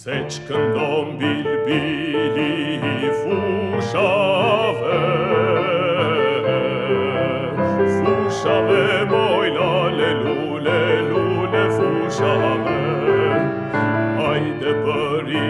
Secundom bilbili fushave Fushave moila lelule lule fushave Haide părinți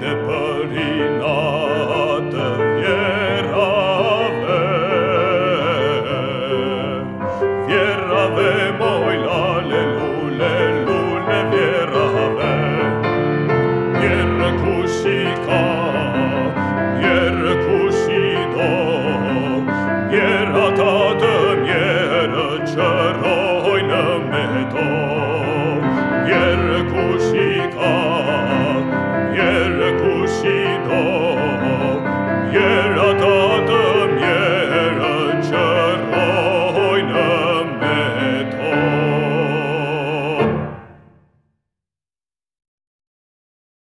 depărinată e.